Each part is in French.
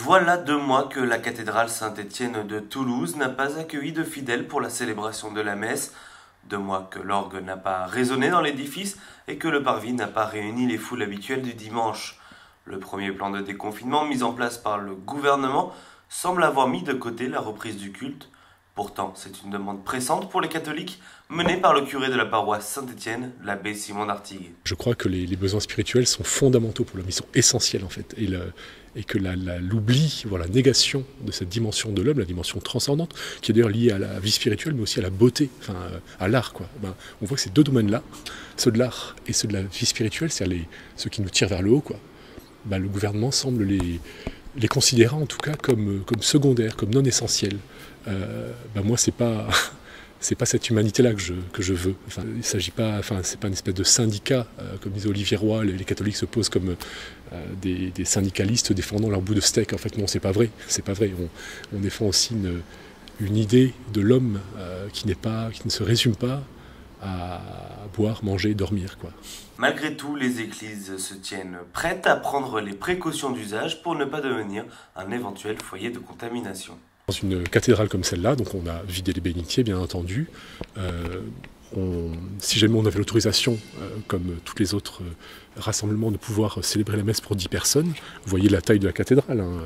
Voilà deux mois que la cathédrale Saint-Étienne de Toulouse n'a pas accueilli de fidèles pour la célébration de la messe, deux mois que l'orgue n'a pas résonné dans l'édifice et que le parvis n'a pas réuni les foules habituelles du dimanche. Le premier plan de déconfinement mis en place par le gouvernement semble avoir mis de côté la reprise du culte. Pourtant, c'est une demande pressante pour les catholiques, menée par le curé de la paroisse Saint-Étienne, l'abbé Simon d'Artigues. Je crois que les, besoins spirituels sont fondamentaux pour l'homme, ils sont essentiels en fait. Et, que l'oubli, la, la négation de cette dimension de l'homme, la dimension transcendante, qui est d'ailleurs liée à la vie spirituelle, mais aussi à la beauté, enfin à l'art. Quoi. Ben, on voit que ces deux domaines-là, ceux de l'art et ceux de la vie spirituelle, c'est-à-dire ceux qui nous tirent vers le haut, quoi. Ben, le gouvernement semble les, les considérer en tout cas comme secondaires, comme non essentiels. Ben moi, c'est pas. c'est pas cette humanité-là que je, que je veux. Enfin, il s'agit pas, enfin, c'est pas une espèce de syndicat, euh, comme disait Olivier Roy, les, catholiques se posent comme euh, des, syndicalistes défendant leur bout de steak. En fait, non, c'est pas vrai. C'est pas vrai. On, on, défend aussi une, une idée de l'homme qui n'est pas, qui ne se résume pas à boire, manger, dormir, quoi. Malgré tout, les églises se tiennent prêtes à prendre les précautions d'usage pour ne pas devenir un éventuel foyer de contamination. Dans une cathédrale comme celle-là, donc on a vidé les bénitiers bien entendu. Euh, si jamais on avait l'autorisation, euh, comme tous les autres euh, rassemblements, de pouvoir célébrer la messe pour 10 personnes, vous voyez la taille de la cathédrale, hein,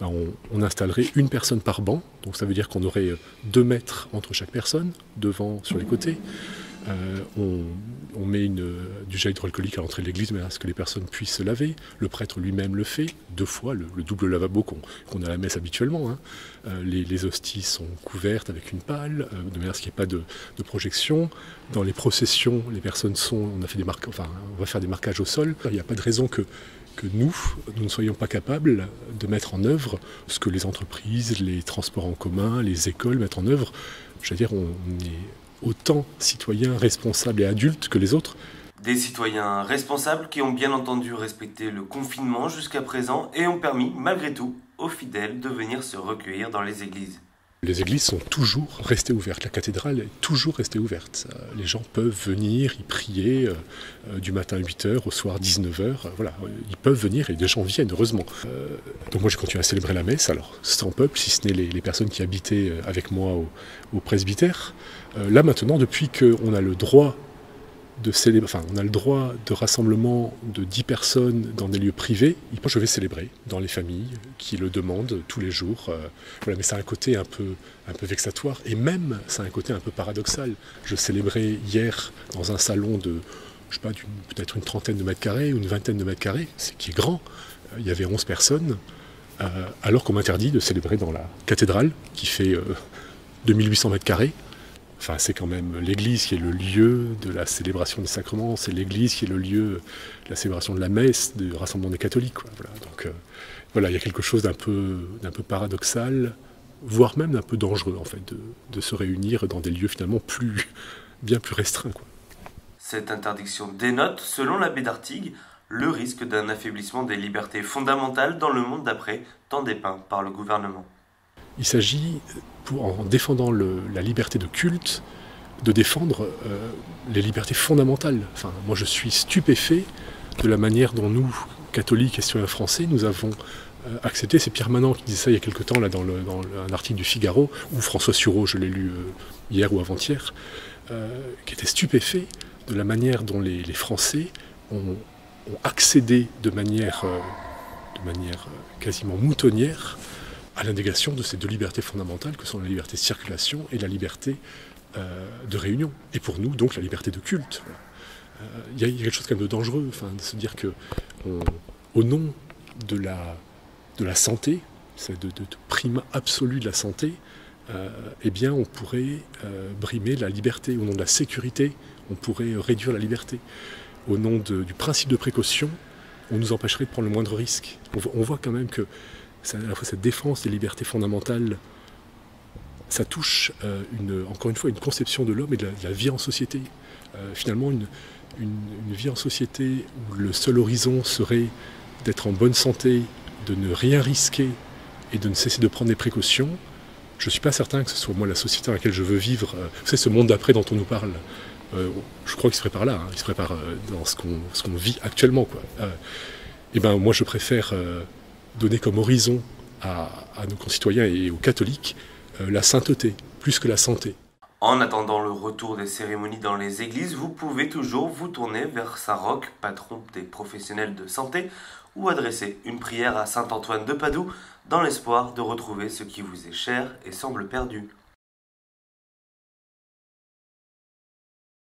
ben on, installerait une personne par banc, donc ça veut dire qu'on aurait 2 mètres entre chaque personne, devant, sur les côtés. On, on met une, du gel hydroalcoolique à l'entrée de l'église, mais à ce que les personnes puissent se laver. Le prêtre lui-même le fait, deux fois, le, double lavabo qu'on a à la messe habituellement. Hein. Euh, les, hosties sont couvertes avec une pâle, euh, de manière à ce qu'il n'y ait pas de, procjection. Dans les processions, les personnes sont, on a fait des va faire des marquages au sol. Il n'y a pas de raison que nous, nous ne soyons pas capables de mettre en œuvre ce que les entreprises, les transports en commun, les écoles mettent en œuvre. Je veux dire, on est autant citoyens responsables et adultes que les autres. Des citoyens responsables qui ont bien entendu respecté le confinement jusqu'à présent et ont permis, malgré tout, aux fidèles de venir se recueillir dans les églises. Les églises sont toujours restées ouvertes, la cathédrale est toujours restée ouverte. Euh, les gens peuvent venir y prier euh, euh, du matin à 8h, au soir 19h. voilà, ils peuvent venir et des gens viennent, heureusement. donc moi j'ai continué à célébrer la messe, alors sans peuple, si ce n'est les, personnes qui habitaient avec moi au presbytère. là maintenant, depuis qu'on a le droit on a le droit de rassemblement de 10 personnes dans des lieux privés. Je vais célébrer dans les familles qui le demandent tous les jours. Euh, voilà, mais ça a un côté un peu, vexatoire et même ça a un côté un peu paradoxal. Je célébrais hier dans un salon de, je sais pas, peut-être une trentaine de mètres carrés ou une vingtaine de mètres carrés, c'est qui est grand. Euh, il y avait 11 personnes, euh, alors qu'on m'interdit de célébrer dans la cathédrale qui fait 2800 mètres carrés Enfin, c'est quand même l'Église qui est le lieu de la célébration des sacrements, c'est l'Église qui est le lieu de la célébration de la messe, du rassemblement des catholiques. Donc euh, voilà, il y a quelque chose d'un peu, paradoxal, voire même d'un peu dangereux en fait, de, se réunir dans des lieux finalement plus, bien plus restreints. Cette interdiction dénote, selon l'abbé d'Artigue, le risque d'un affaiblissement des libertés fondamentales dans le monde d'après, tant dépeint par le gouvernement. Il s'agit en défendant la liberté de culte, de défendre euh, les libertés fondamentales. Enfin, moi, je suis stupéfait de la manière dont nous, catholiques et citoyens français, nous avons euh, accepté. C'est Pierre Manant qui disait ça il y a quelque temps là, dans, un article du Figaro, ou François Sureau, je l'ai lu euh, hier ou avant-hier, qui était stupéfait de la manière dont les, Français ont, accédé de manière, de manière quasiment moutonnière à l'indégation de ces deux libertés fondamentales que sont la liberté de circulation et la liberté euh, de réunion. Et pour nous, donc, la liberté de culte. Euh, il y, a quelque chose quand même de dangereux, enfin, de se dire que, au nom de la, de la santé, de, de, de prime absolue de la santé, euh, eh bien, on pourrait brimer la liberté. Au nom de la sécurité, on pourrait réduire la liberté. Au nom du principe de précaution, on nous empêcherait de prendre le moindre risque. on voit quand même que à la fois cette défense des libertés fondamentales, ça touche euh, encore une fois une conception de l'homme et de la, vie en société. Euh, finalement, une, vie en société où le seul horizon serait d'être en bonne santé, de ne rien risquer et de ne cesser de prendre des précautions, je ne suis pas certain que ce soit moi la société dans laquelle je veux vivre. Euh, vous savez, ce monde d'après dont on nous parle, je crois qu'il se prépare là, hein. il se prépare dans ce qu'on vit actuellement. Quoi. et ben, moi, je préfère donner comme horizon à, nos concitoyens et aux catholiques euh, la sainteté, plus que la santé. En attendant le retour des cérémonies dans les églises, vous pouvez toujours vous tourner vers Saint-Roch, patron des professionnels de santé, ou adresser une prière à Saint Antoine de Padoue dans l'espoir de retrouver ce qui vous est cher et semble perdu.